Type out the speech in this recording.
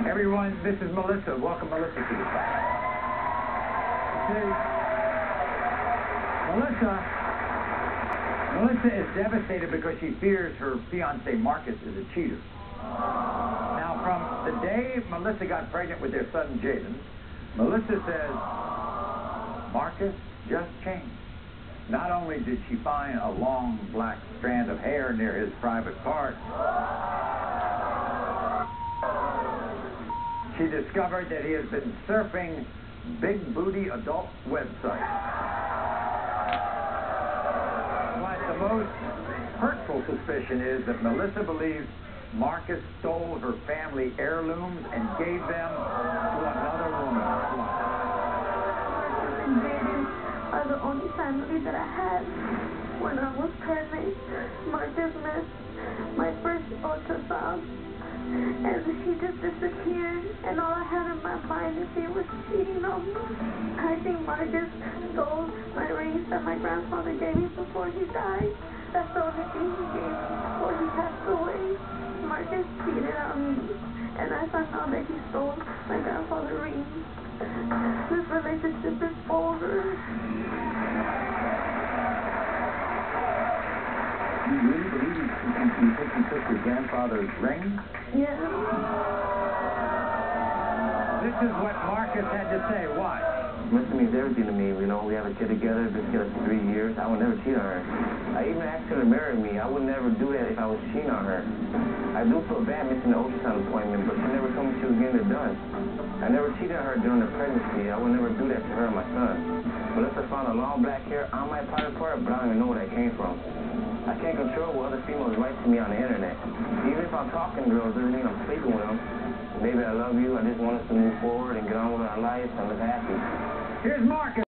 Everyone, this is Melissa. Welcome, Melissa, to the side. See, Melissa, Melissa is devastated because she fears her fiance Marcus is a cheater. Now, from the day Melissa got pregnant with their son Jaden, Melissa says Marcus just changed. Not only did she find a long black strand of hair near his private part, she discovered that he has been surfing big booty adult websites. But the most hurtful suspicion is that Melissa believes Marcus stole her family heirlooms and gave them to another woman. Jaden are the only family that I had. When I was pregnant, Marcus missed my first ultrasound. And she just disappeared, and all I had in my mind is he was cheating on me. I think Marcus stole my rings that my grandfather gave me before he died. That's the only thing he gave me before he passed away. Marcus cheated on me, and I found out that he stole my grandfather's rings. This relationship is over. You, you think you took your grandfather's ring? Yeah. This is what Marcus had to say. Watch. Melissa means everything to me. You know, we have a kid together, been together for three years. I would never cheat on her. I even asked her to marry me. I would never do that if I was cheating on her. I do feel bad missing the ultrasound appointment, but she never told me she was getting it done. I never cheated on her during the pregnancy. I would never do that to her and my son. Melissa found a long black hair on my private part, but I don't even know where that came from. I can't control what other females write to me on the internet. Even if I'm talking to girls, doesn't mean I'm sleeping with them. Baby, I love you. I just want us to move forward and get on with our lives and live happy. Here's Marcus.